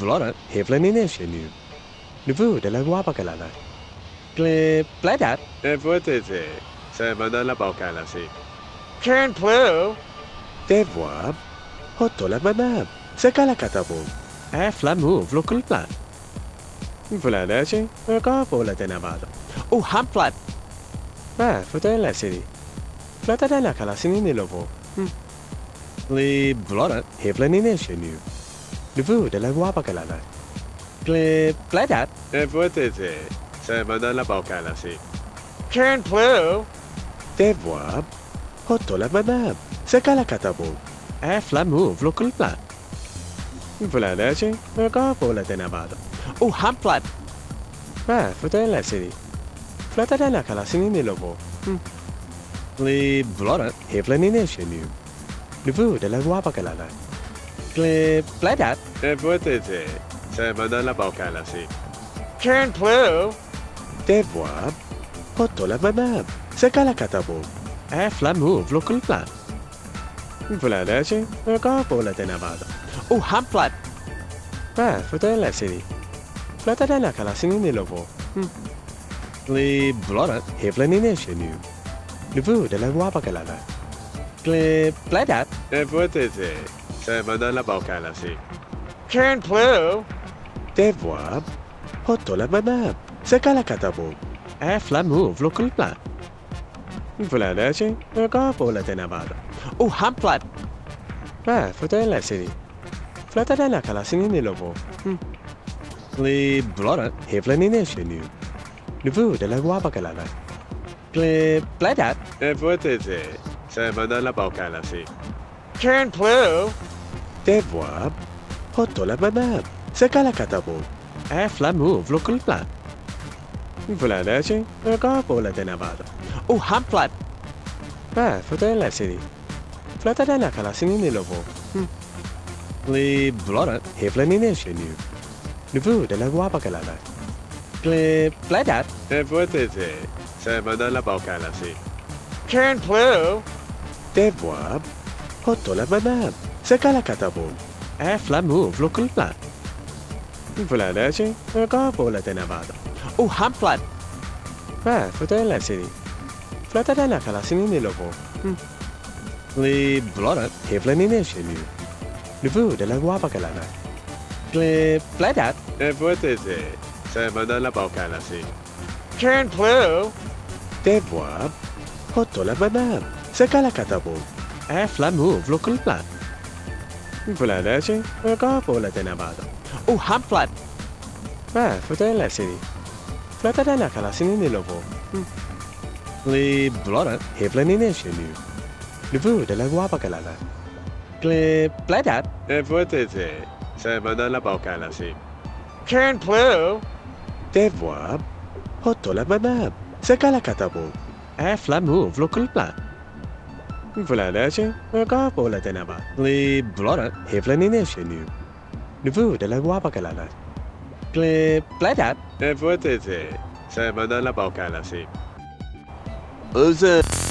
Blora evlenilmişleniyor. Nüfu de la guapakalana. Cle pledat. Evoitete. Se mana la balkalasi. Can plu. Devoab. Hoto la manab. Sekala katabum. Aflamu vlokulplat. Vladace, kapo la tenavado. U hamplat. Ah, fotela sidi. Platadala kalasini nilovo. Hm. Li blora evlenilmişleniyor. Le veut de la voir pas qu'elle a là. Plein d'âme. Et vous, Tété, c'est un bonheur la banque à la fille. Qu'un plus. Te voir. auto la madame. C'est qu'à la catabo. Et flamou, vlou plat. Vous la lâchez, mais encore pour la ténabade. Oh, ham plat. Ah, faut la série. Flatta la lac à la série, mais le mot. Les vlorins, et plein d'énergie, nous. Le veut de la voir pas qu'elle a là. Se manala paucala si. Can plu. De voab. Hoto la manab. Se cala catabo. E flamu vloculplat. Vladace, e capo la tenavado. Oh, hamplat. Ah, fote la siri. Flata de la calasini ni lovo. Cle blorat hevlenine nu. Nuvu de la guapakalala. Cle pladat. E potete, se manala paucala si. Can plu. De voab. Hoto la manab. Se cala catabo. E flamu vloculplat. Vladace, e capo la tenavado. Oh, hamplat. Ah, fote la siri. Flata de la calasini ni lovo. Cle blorat hevlenine nu. Nuvu de la guapakalala. Cle pladat. E potete, se manala paucala si. Can plu. De voab. Hoto la manab. Se cala catabo. E flamu vloculplat. Vladace, e capo la tenavado. Oh, hamplat. Ah, fote la siri. Flata de la calasini ni lovo. Cle blorat hevlenine nu. Nuvu de la guapakalala. Cle pladat. E potete, se manala paucala si. Can plu. De voab. Hoto la manab. Se cala catabo. E flamu vloculplat. Vladace, e capo la tenavado. Oh, hamplat. Ah, fote la siri. Flata de la calasini ni lovo. Cle blorat hevlenine nu. Nuvu de la guapakalala. Cle pladat. E potete, se manala paucala si. Can plu. De voab. Hoto la manab. Eh, F la move lo col plan. Vola da ci, o tena bada. O oh, ham flat. Ba, fota sini. Flata da na kala sini ni lovo. Li blora he plan ni ne ni. Li vu de la guapa kala e la. Cle plata. E fota te. Sa la boca la si. Can plu. Te. Hotola mamam. Se kala E F la move lo col. Vlaan lache, maka pola tenaba. Li blora, hevla ni nefse nu. Nuvu de la guapa kalala. Kle plata. Evo tete, sa mandan la pao kalasi. Uzzah!